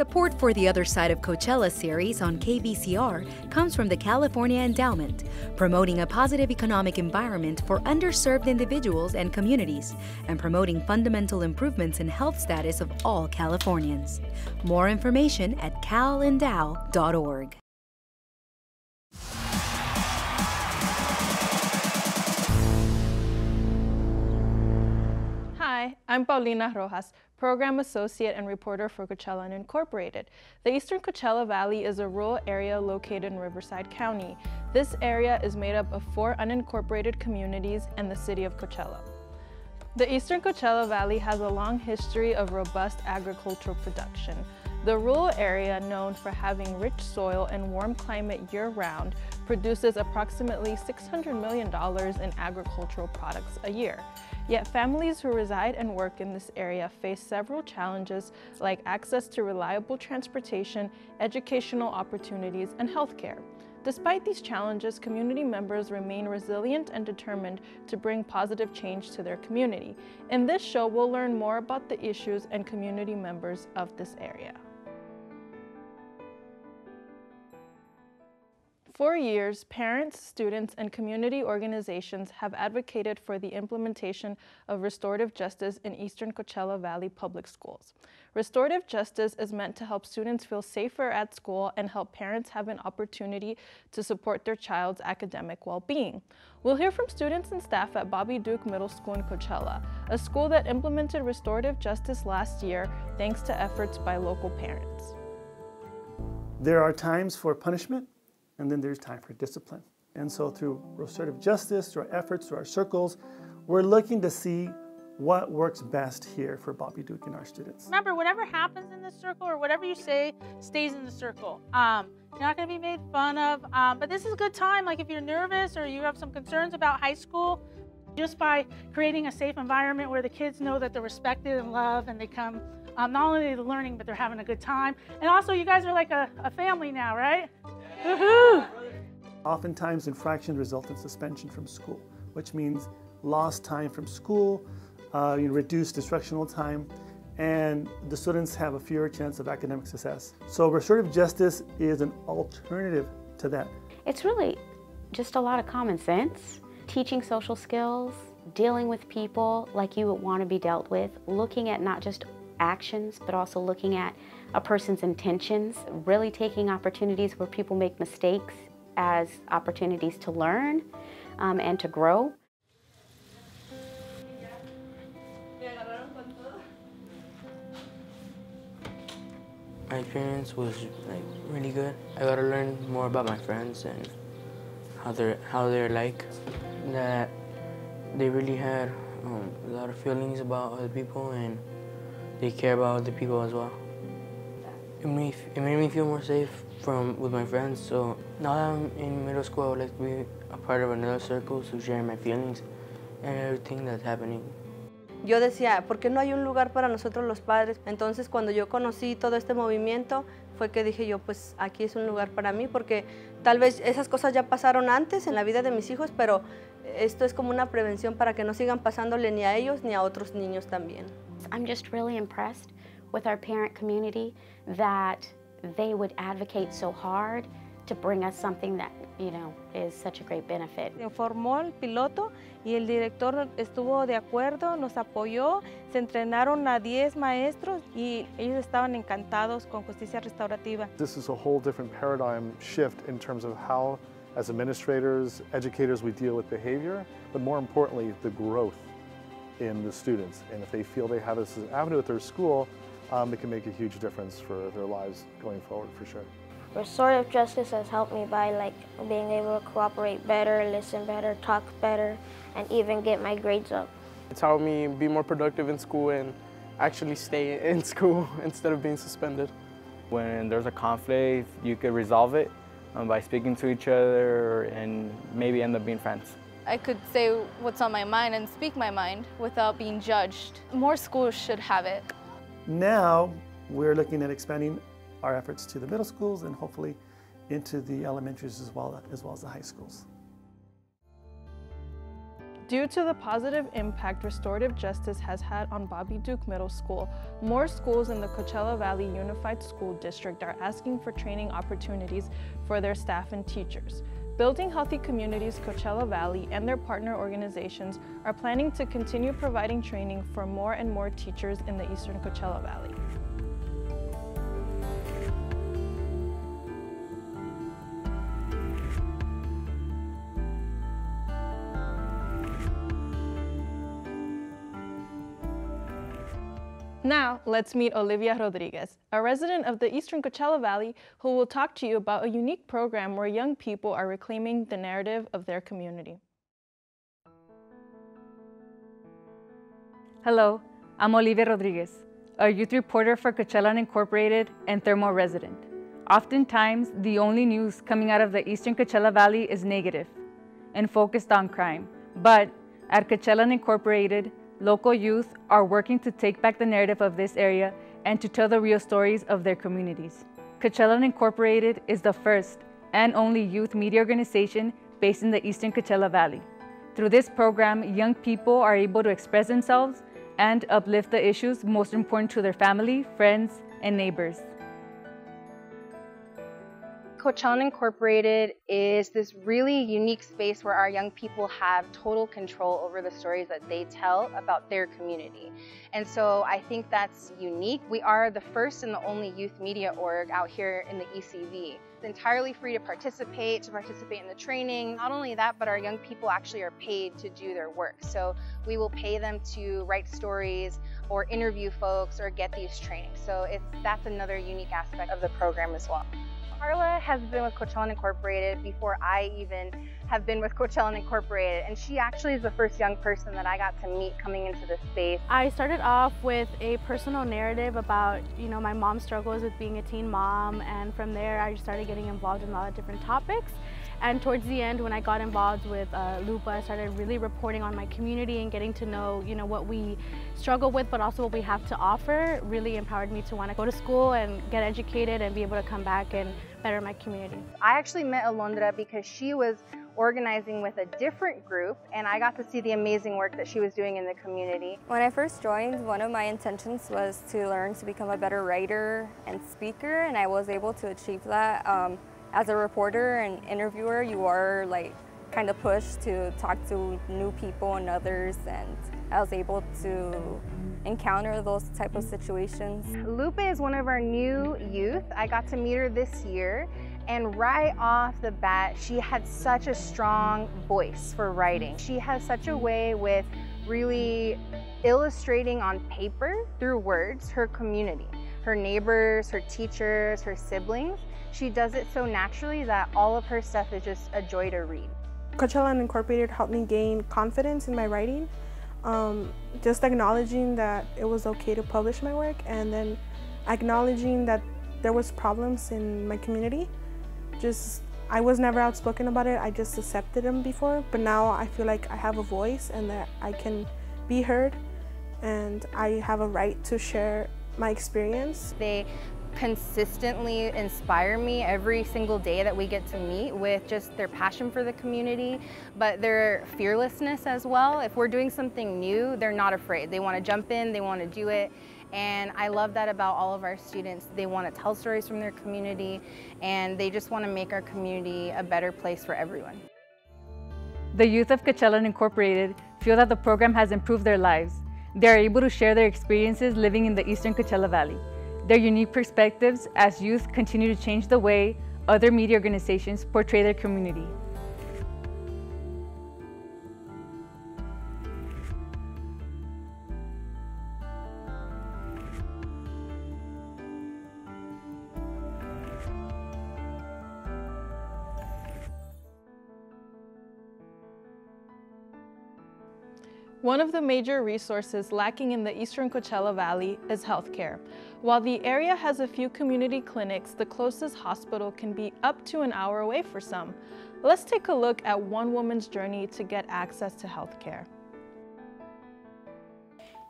Support for the Other Side of Coachella series on KVCR comes from the California Endowment, promoting a positive economic environment for underserved individuals and communities, and promoting fundamental improvements in health status of all Californians. More information at calendow.org. Hi, I'm Paulina Rojas, Program Associate and reporter for Coachella Unincorporated. The Eastern Coachella Valley is a rural area located in Riverside County. This area is made up of four unincorporated communities and the city of Coachella. The Eastern Coachella Valley has a long history of robust agricultural production. The rural area, known for having rich soil and warm climate year-round, produces approximately $600 million in agricultural products a year. Yet families who reside and work in this area face several challenges like access to reliable transportation, educational opportunities, and healthcare. Despite these challenges, community members remain resilient and determined to bring positive change to their community. In this show, we'll learn more about the issues and community members of this area. For years, parents, students, and community organizations have advocated for the implementation of restorative justice in Eastern Coachella Valley Public Schools. Restorative justice is meant to help students feel safer at school and help parents have an opportunity to support their child's academic well-being. We'll hear from students and staff at Bobby Duke Middle School in Coachella, a school that implemented restorative justice last year thanks to efforts by local parents. There are times for punishment and then there's time for discipline. And so through restorative justice, through our efforts, through our circles, we're looking to see what works best here for Bobby Duke and our students. Remember, whatever happens in the circle or whatever you say stays in the circle. Um, you're not going to be made fun of, um, but this is a good time. Like if you're nervous or you have some concerns about high school, just by creating a safe environment where the kids know that they're respected and loved and they come um, not only to learning, but they're having a good time. And also, you guys are like a, a family now, right? Woohoo! Oftentimes, infractions result in suspension from school, which means lost time from school, uh, you know, reduced instructional time, and the students have a fewer chance of academic success. So restorative justice is an alternative to that. It's really just a lot of common sense, teaching social skills, dealing with people like you would want to be dealt with, looking at not just actions, but also looking at a person's intentions, really taking opportunities where people make mistakes as opportunities to learn um, and to grow. My experience was like really good. I got to learn more about my friends and how they're how they're like. That they really had um, a lot of feelings about other people and they care about other people as well. It made, it made me feel more safe from with my friends. So now that I'm in middle school, I would like to be a part of another circle to share my feelings and everything that's happening. Yo decía, ¿por qué no hay un lugar para nosotros los padres? Entonces cuando yo conocí todo este movimiento fue que dije yo, pues aquí es un lugar para mí porque tal vez esas cosas ya pasaron antes en la vida de mis hijos, pero esto es como una prevención para que no sigan pasándole ni a ellos ni a otros niños también. I'm just really impressed with our parent community that they would advocate so hard to bring us something that, you know, is such a great benefit. Se formó el piloto y el director estuvo de acuerdo, nos apoyó, se entrenaron a 10 maestros y ellos estaban encantados con justicia restaurativa. This is a whole different paradigm shift in terms of how as administrators, educators, we deal with behavior, but more importantly, the growth in the students. And if they feel they have this as an avenue at their school, um, it can make a huge difference for their lives going forward for sure. Restorative justice has helped me by like being able to cooperate better, listen better, talk better, and even get my grades up. It's helped me be more productive in school and actually stay in school instead of being suspended. When there's a conflict, you could resolve it um, by speaking to each other and maybe end up being friends. I could say what's on my mind and speak my mind without being judged. More schools should have it. Now we're looking at expanding our efforts to the middle schools and hopefully into the elementaries as well as, well as the high schools. Due to the positive impact restorative justice has had on Bobby Duke Middle School, more schools in the Coachella Valley Unified School District are asking for training opportunities for their staff and teachers. Building Healthy Communities Coachella Valley and their partner organizations are planning to continue providing training for more and more teachers in the Eastern Coachella Valley. Now, let's meet Olivia Rodriguez, a resident of the Eastern Coachella Valley who will talk to you about a unique program where young people are reclaiming the narrative of their community. Hello, I'm Olivia Rodriguez, a youth reporter for Coachella Incorporated and Thermal resident. Oftentimes, the only news coming out of the Eastern Coachella Valley is negative and focused on crime. But at Coachella Incorporated, local youth are working to take back the narrative of this area and to tell the real stories of their communities. Coachella Incorporated is the first and only youth media organization based in the Eastern Coachella Valley. Through this program, young people are able to express themselves and uplift the issues most important to their family, friends, and neighbors. Coachella Incorporated is this really unique space where our young people have total control over the stories that they tell about their community. And so I think that's unique. We are the first and the only youth media org out here in the ECV. It's entirely free to participate, to participate in the training. Not only that, but our young people actually are paid to do their work. So we will pay them to write stories or interview folks or get these trainings. So it's, that's another unique aspect of the program as well. Carla has been with Coachella Incorporated before I even have been with Coachella Incorporated, and she actually is the first young person that I got to meet coming into this space. I started off with a personal narrative about, you know, my mom's struggles with being a teen mom, and from there I started getting involved in a lot of different topics. And towards the end, when I got involved with uh, Lupa, I started really reporting on my community and getting to know, you know, what we struggle with, but also what we have to offer. Really empowered me to want to go to school and get educated and be able to come back and better my community. I actually met Alondra because she was organizing with a different group and I got to see the amazing work that she was doing in the community. When I first joined, one of my intentions was to learn to become a better writer and speaker and I was able to achieve that. Um, as a reporter and interviewer, you are like kind of pushed to talk to new people and others and I was able to encounter those type of situations. Lupe is one of our new youth. I got to meet her this year and right off the bat, she had such a strong voice for writing. She has such a way with really illustrating on paper through words her community, her neighbors, her teachers, her siblings. She does it so naturally that all of her stuff is just a joy to read. Coachella Incorporated helped me gain confidence in my writing um, just acknowledging that it was okay to publish my work and then acknowledging that there was problems in my community. Just I was never outspoken about it. I just accepted them before, but now I feel like I have a voice and that I can be heard and I have a right to share my experience. They consistently inspire me every single day that we get to meet with just their passion for the community, but their fearlessness as well. If we're doing something new, they're not afraid. They want to jump in, they want to do it. And I love that about all of our students. They want to tell stories from their community and they just want to make our community a better place for everyone. The youth of Coachella Incorporated feel that the program has improved their lives. They are able to share their experiences living in the Eastern Coachella Valley. Their unique perspectives as youth continue to change the way other media organizations portray their community. One of the major resources lacking in the Eastern Coachella Valley is healthcare. While the area has a few community clinics, the closest hospital can be up to an hour away for some. Let's take a look at one woman's journey to get access to healthcare.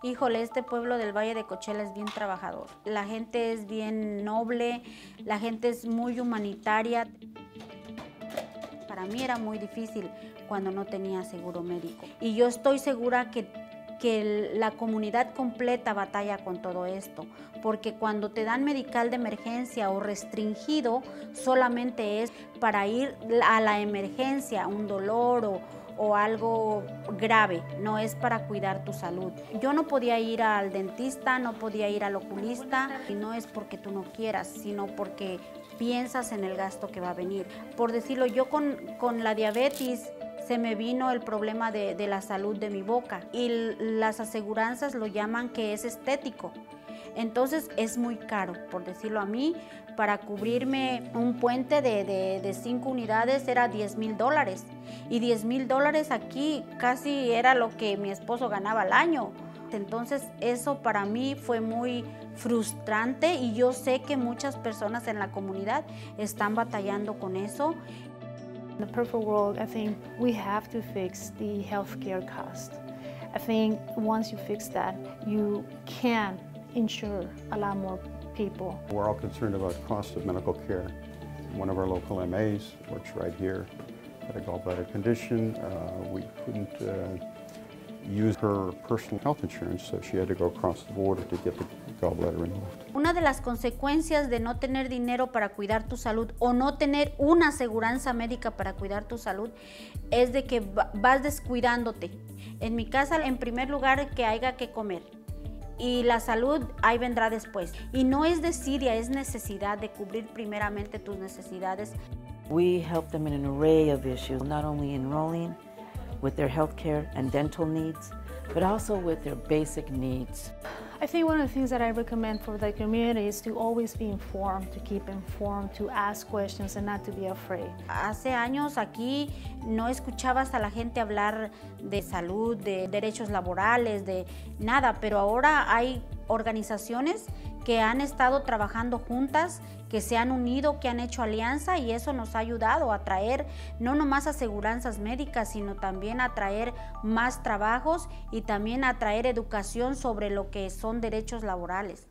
Híjole, este pueblo del Valle de Coachella es bien trabajador. La gente es bien noble, la gente es muy humanitaria. Para mí era muy difícil cuando no tenía seguro médico. Y yo estoy segura que que la comunidad completa batalla con todo esto, porque cuando te dan medical de emergencia o restringido, solamente es para ir a la emergencia, un dolor o, o algo grave, no es para cuidar tu salud. Yo no podía ir al dentista, no podía ir al oculista, y no es porque tú no quieras, sino porque piensas en el gasto que va a venir. Por decirlo, yo con, con la diabetes se me vino el problema de, la salud de mi boca y las aseguranzas lo llaman que es estético. Entonces es muy caro, por decirlo a mí, para cubrirme un puente de cinco unidades era 10 mil dólares. Y 10 mil dólares aquí casi era lo que mi esposo ganaba al año. Entonces eso para mí fue muy frustrante y yo sé que muchas personas en la comunidad están batallando con eso In the perfect world, I think we have to fix the healthcare cost. I think once you fix that, you can insure a lot more people. We're all concerned about cost of medical care. One of our local MAs works right here, had a gallbladder condition. Uh, we couldn't uh, use her personal health insurance, so she had to go across the border to get the. Una de las consecuencias de no tener dinero para cuidar tu salud o no tener una aseguranza médica para cuidar tu salud es de que vas descuidándote. En mi casa, en primer lugar, que haya que comer. Y la salud ahí vendrá después. Y no es desidia, es necesidad de cubrir primeramente tus necesidades. We help them in an array of issues, not only enrolling, with their healthcare and dental needs, but also with their basic needs. I think one of the things that I recommend for the community is to always be informed, to keep informed, to ask questions and not to be afraid. Hace años aquí no escuchabas a la gente hablar de salud, de derechos laborales, de nada, pero ahora hay organizaciones que han estado trabajando juntas, que se han unido, que han hecho alianza y eso nos ha ayudado a traer no nomás aseguranzas médicas, sino también a traer más trabajos y también a traer educación sobre lo que son derechos laborales.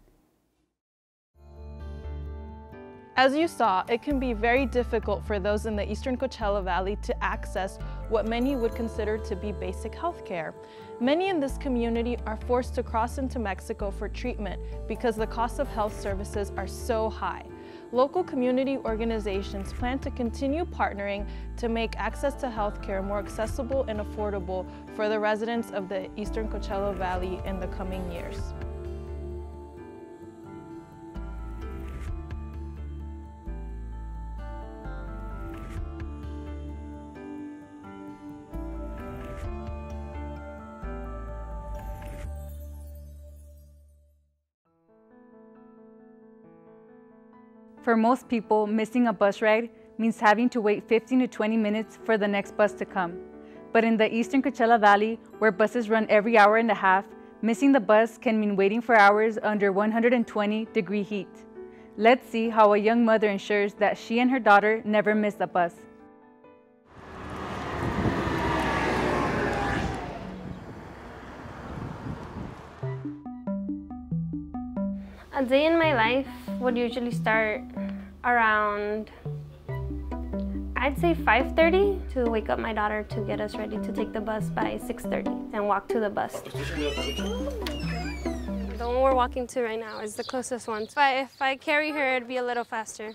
As you saw, it can be very difficult for those in the Eastern Coachella Valley to access what many would consider to be basic health care. Many in this community are forced to cross into Mexico for treatment because the cost of health services are so high. Local community organizations plan to continue partnering to make access to healthcare more accessible and affordable for the residents of the Eastern Coachella Valley in the coming years. For most people, missing a bus ride means having to wait 15 to 20 minutes for the next bus to come. But in the Eastern Coachella Valley, where buses run every hour and a half, missing the bus can mean waiting for hours under 120 degree heat. Let's see how a young mother ensures that she and her daughter never miss a bus. A day in my life would usually start around I'd say 5.30 to wake up my daughter to get us ready to take the bus by 6.30 and walk to the bus. The one we're walking to right now is the closest one. If I, if I carry her, it'd be a little faster.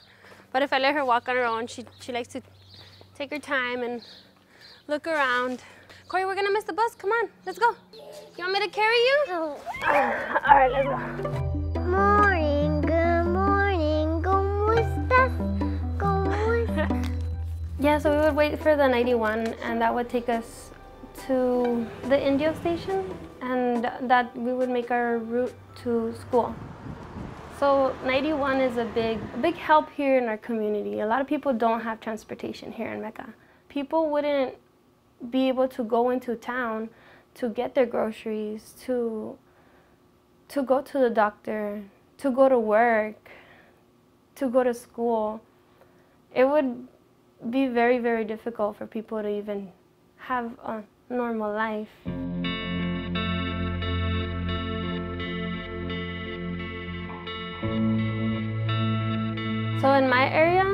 But if I let her walk on her own, she, she likes to take her time and look around. Corey, we're gonna miss the bus. Come on, let's go. You want me to carry you? Oh. oh. All right, let's go. Yeah, so we would wait for the 91 and that would take us to the Indio station and that we would make our route to school. So 91 is a big, big help here in our community. A lot of people don't have transportation here in Mecca. People wouldn't be able to go into town to get their groceries, to, to go to the doctor, to go to work, to go to school. It would be very, very difficult for people to even have a normal life. So in my area,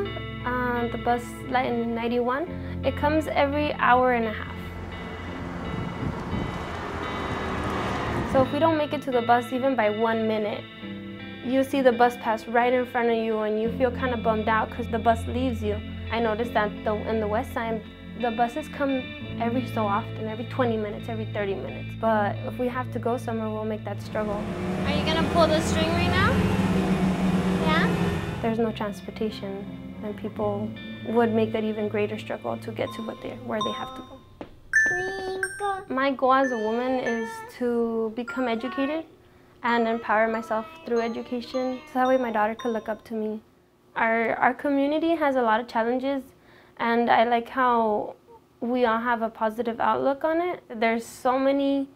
on the bus line 91, it comes every hour and a half. So if we don't make it to the bus even by one minute, you see the bus pass right in front of you and you feel kind of bummed out because the bus leaves you. I noticed that the, in the west side, the buses come every so often, every 20 minutes, every 30 minutes. But if we have to go somewhere, we'll make that struggle. Are you gonna pull the string right now? Yeah? There's no transportation, and people would make that even greater struggle to get to what they, where they have to go. My goal as a woman is to become educated and empower myself through education so that way my daughter could look up to me. Our, our community has a lot of challenges and I like how we all have a positive outlook on it. There's so many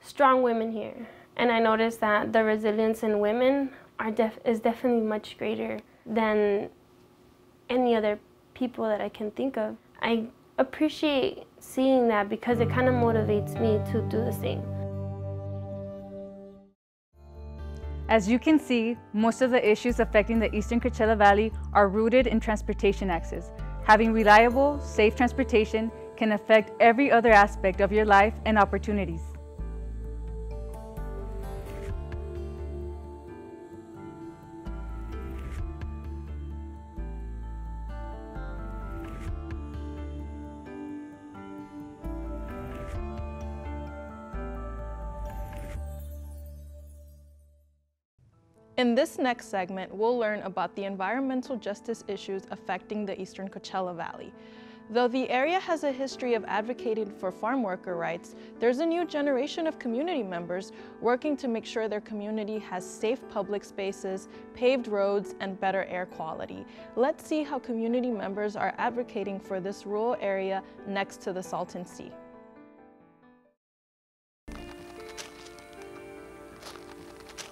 strong women here and I noticed that the resilience in women are def is definitely much greater than any other people that I can think of. I appreciate seeing that because it kind of motivates me to do the same. As you can see, most of the issues affecting the Eastern Coachella Valley are rooted in transportation access. Having reliable, safe transportation can affect every other aspect of your life and opportunities. In this next segment, we'll learn about the environmental justice issues affecting the Eastern Coachella Valley. Though the area has a history of advocating for farm worker rights, there's a new generation of community members working to make sure their community has safe public spaces, paved roads, and better air quality. Let's see how community members are advocating for this rural area next to the Salton Sea.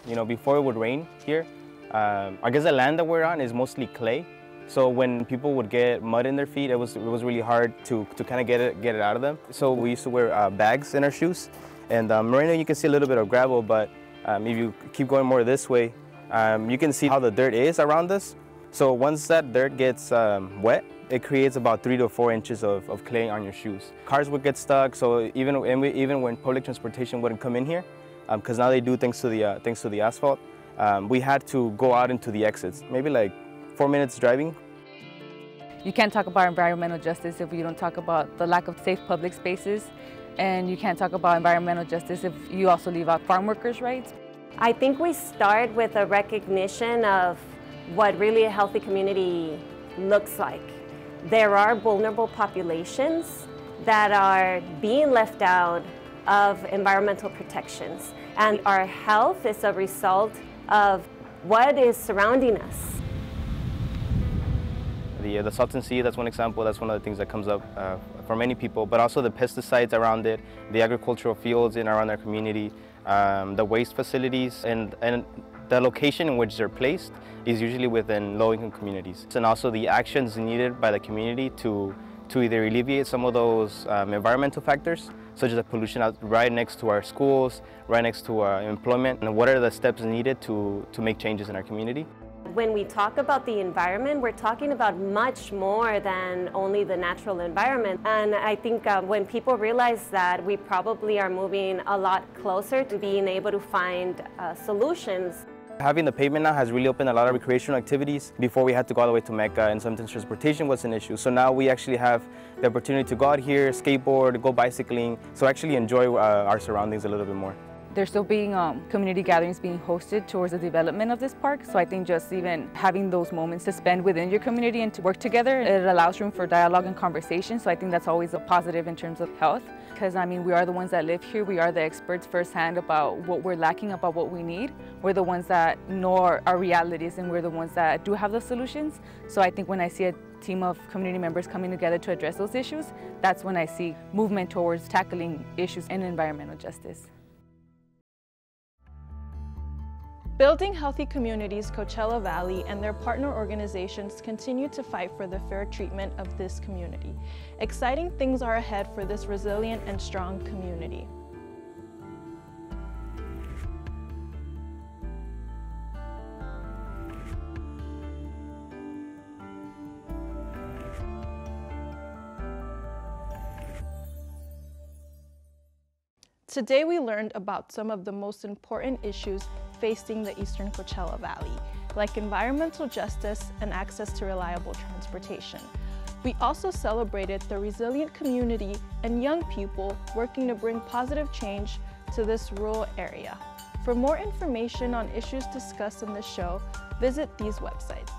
You know, before it would rain here, um, I guess the land that we're on is mostly clay. So when people would get mud in their feet, it was, it was really hard to, to kind of get it, get it out of them. So we used to wear uh, bags in our shoes. And um, right now you can see a little bit of gravel, but um, if you keep going more this way, um, you can see how the dirt is around us. So once that dirt gets um, wet, it creates about three to four inches of, of clay on your shoes. Cars would get stuck, so even, even when public transportation wouldn't come in here, because um, now they do thanks to the, uh, thanks to the asphalt, um, we had to go out into the exits, maybe like four minutes driving. You can't talk about environmental justice if you don't talk about the lack of safe public spaces, and you can't talk about environmental justice if you also leave out farm workers' rights. I think we start with a recognition of what really a healthy community looks like. There are vulnerable populations that are being left out of environmental protections. And our health is a result of what is surrounding us. The, uh, the Salton Sea, that's one example, that's one of the things that comes up uh, for many people, but also the pesticides around it, the agricultural fields in around our community, um, the waste facilities, and, and the location in which they're placed is usually within low-income communities. And also the actions needed by the community to, to either alleviate some of those um, environmental factors such as the pollution out right next to our schools, right next to our employment, and what are the steps needed to, to make changes in our community. When we talk about the environment, we're talking about much more than only the natural environment. And I think uh, when people realize that, we probably are moving a lot closer to being able to find uh, solutions. Having the pavement now has really opened a lot of recreational activities. Before we had to go all the way to Mecca and sometimes transportation was an issue. So now we actually have the opportunity to go out here, skateboard, go bicycling, so actually enjoy uh, our surroundings a little bit more. There's still being um, community gatherings being hosted towards the development of this park. So I think just even having those moments to spend within your community and to work together, it allows room for dialogue and conversation. So I think that's always a positive in terms of health. Because I mean, we are the ones that live here. We are the experts firsthand about what we're lacking, about what we need. We're the ones that know our, realities and we're the ones that do have the solutions. So I think when I see a team of community members coming together to address those issues, that's when I see movement towards tackling issues in environmental justice. Building Healthy Communities Coachella Valley and their partner organizations continue to fight for the fair treatment of this community. Exciting things are ahead for this resilient and strong community. Today we learned about some of the most important issues facing the Eastern Coachella Valley, like environmental justice and access to reliable transportation. We also celebrated the resilient community and young people working to bring positive change to this rural area. For more information on issues discussed in this show, visit these websites.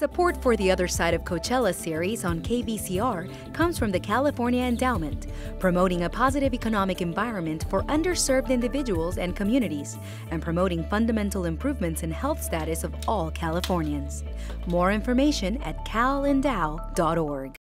Support for the Other Side of Coachella series on KVCR comes from the California Endowment, promoting a positive economic environment for underserved individuals and communities, and promoting fundamental improvements in health status of all Californians. More information at calendow.org.